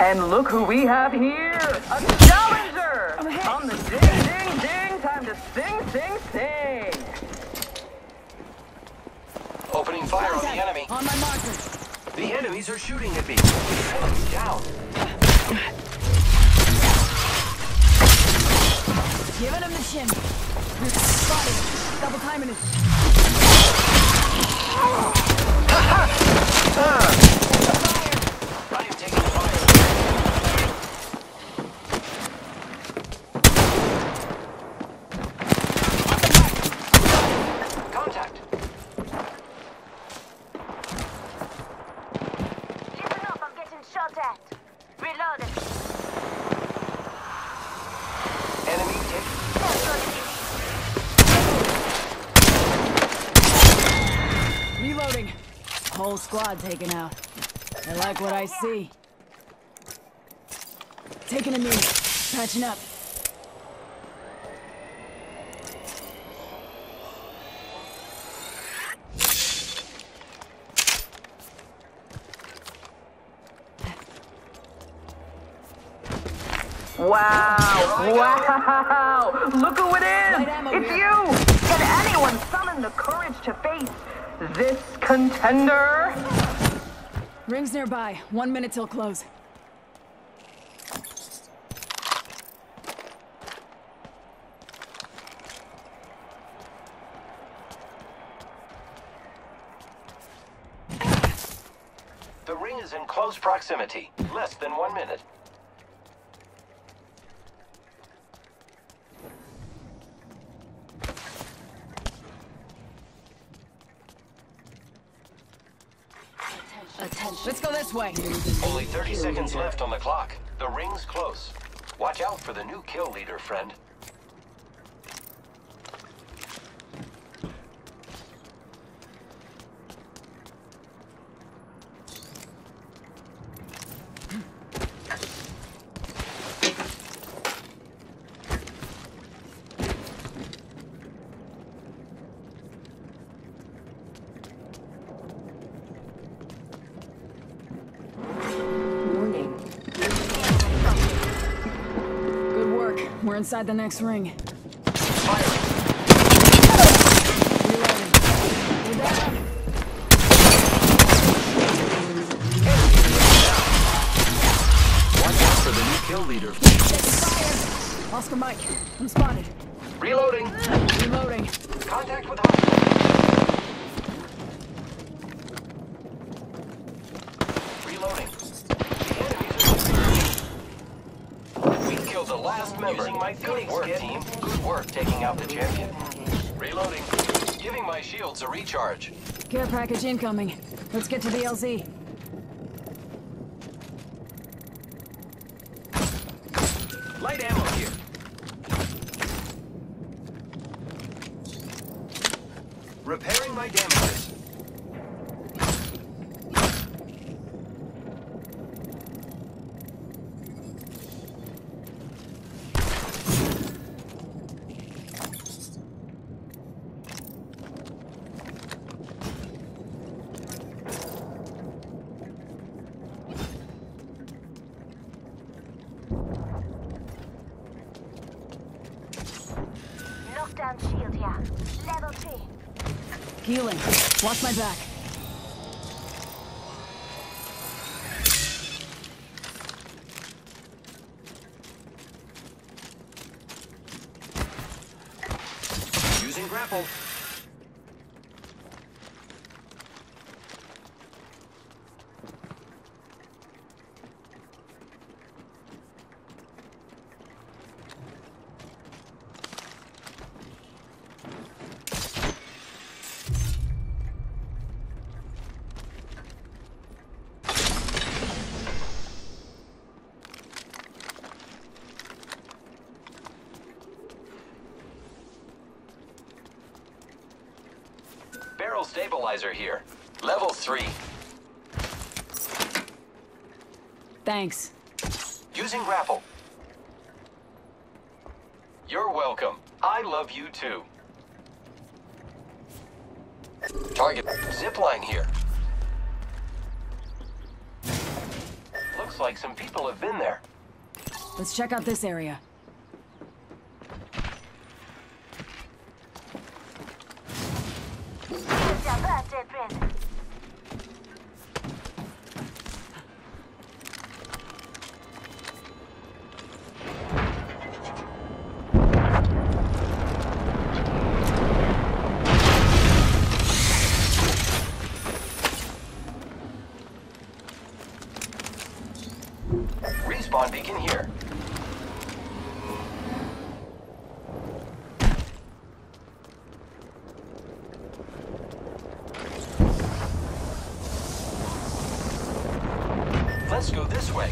And look who we have here! A challenger! On the ding, ding, ding! Time to sing, sing, sing! Opening fire on the enemy. On my marker. The enemies are shooting at me. Enemy down. Giving him the shin. Spotted. Double timing it. I am taking fire. Contact. Listen up, I'm getting shot. Reloading. Enemy take. Reloading. Whole squad taken out. I like what I see. Taking a knee. Patching up. Wow! Wow! Look who it Light is! ammo It's you! Can anyone summon the courage to face this contender? Rings nearby. One minute till close. The ring is in close proximity. Less than one minute. Let's go way. Only 30 seconds left on the clock. The ring's close. Watch out for the new kill leader, friend. We're inside the next ring. Firing. Down. Watch out for the new kill leader. Oscar Mike. I'm spotted. Reloading. Reloading. Contact with hostile. Reloading. The enemies are We killed the last member. Using my good work, team. Good work taking out the champion. Reloading. Giving my shields a recharge. Care package incoming. Let's get to the LZ. Light ammo here. Repairing my damages. Knockdown shield here. Level 3. Healing. Watch my back. Using grapple. Stabilizer here. Level 3. Thanks. Using grapple. You're welcome. I love you too. Target zipline here. Looks like some people have been there. Let's check out this area. Let's go this way.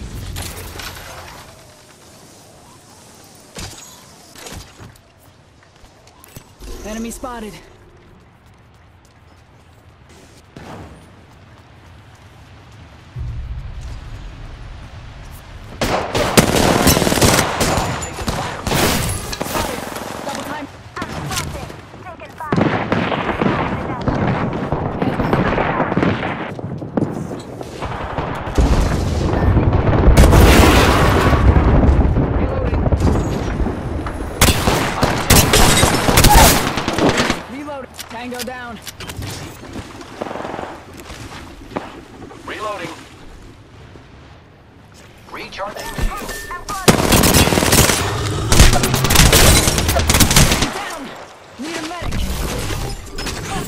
Enemy spotted. Taking fire. Double time. I'm spotted. Taking fire. Reload. Tango down. Reloading. Recharging shield. I'm falling. Down. Need a medic. Contact with target. Reloading. Wow,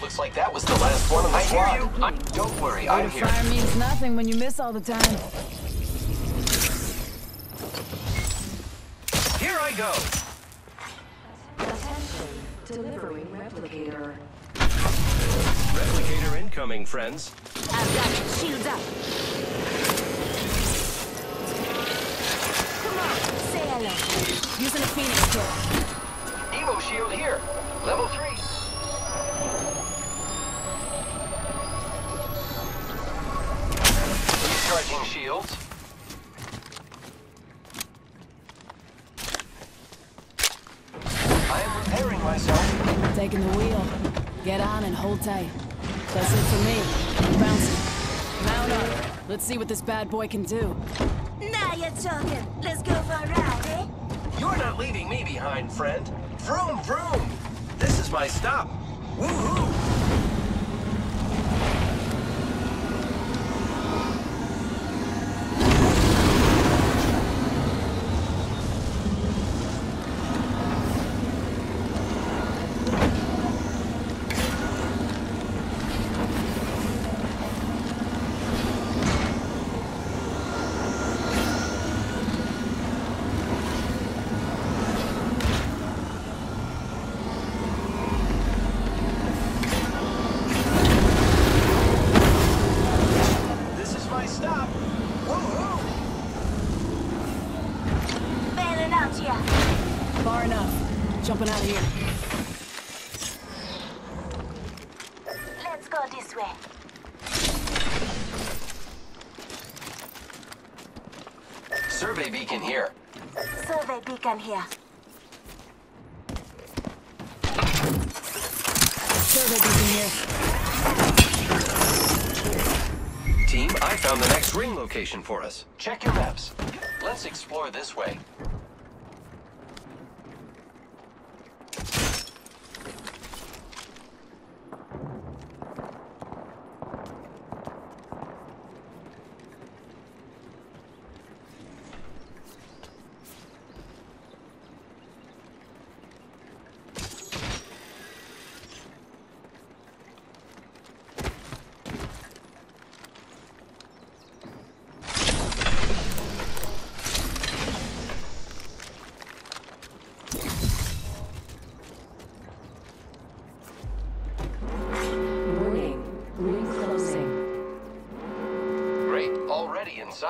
looks like that was the last one of the I squad. hear you. I- Don't worry, I'm to here. fire means nothing when you miss all the time. Here I go. Attention, delivering replicator. Replicator incoming, friends. I've got it. Shields up. Using a phoenix kit. Evo shield here. Level three. Recharging shields. I am repairing myself. Taking the wheel. Get on and hold tight. That's it for me. I'm bouncing. Mount up. Let's see what this bad boy can do. You're talking. Let's go for a ride, eh? You're not leaving me behind, friend. Vroom, vroom. This is my stop. Woohoo! This is my stop. Woohoo! Bailing out here. Far enough. Jumping out of here. Let's go this way. Survey beacon here. Survey beacon here. Survey beacon here. Team, I found the next ring location for us. Check your maps. Let's explore this way.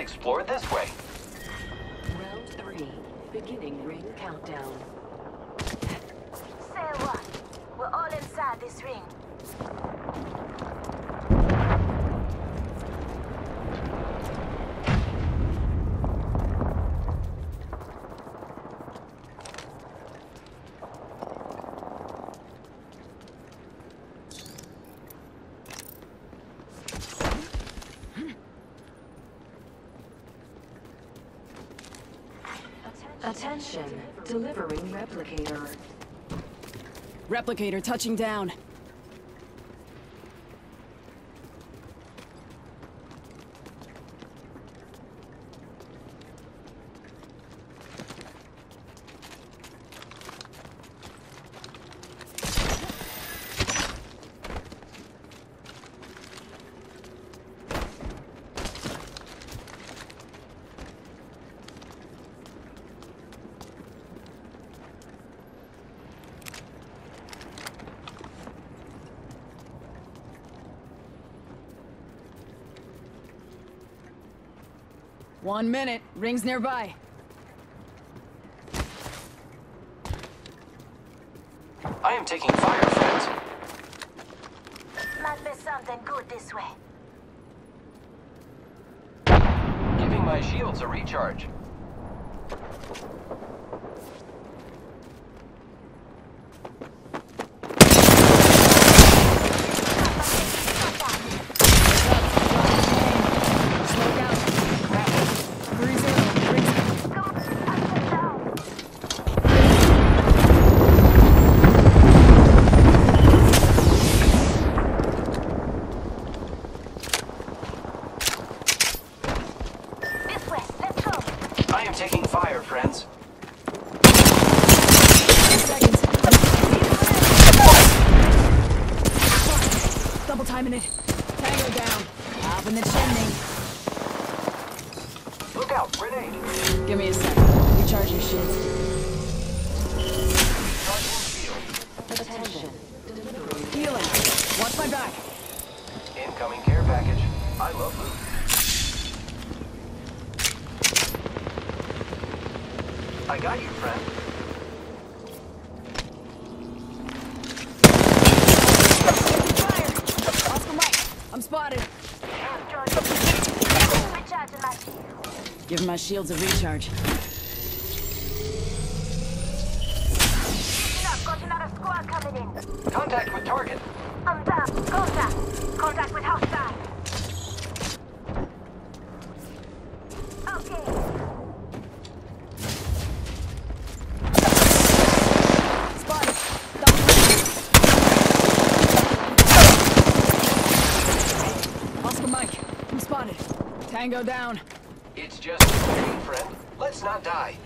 Let's explore this way. Round three. Beginning ring countdown. Say what? We're all inside this ring. Attention. Delivering replicator. Replicator touching down. One minute. Rings nearby. I am taking fire, friends. Might be something good this way. Giving my shields a recharge. Smoke out. Three zero. Rings Come on, up and down. This way, let's go. I am taking fire, friends. seconds. Double timing it. Tango down. Up in the chimney. Look out, grenade. Give me a sec. Recharge your shields. Charging shield. Attention. Healing. Watch my back. Incoming care package. I love loot. I got you, friend. Fire! Oscar Mike. I'm spotted. Recharging my shield. Give my shields a recharge. Listen up, got another squad coming in. Contact with target. I'm down. Contact. Contact with hostile. Okay. Spotted. Oscar Mike. I'm spotted. Tango down. Just a friend. Let's not die.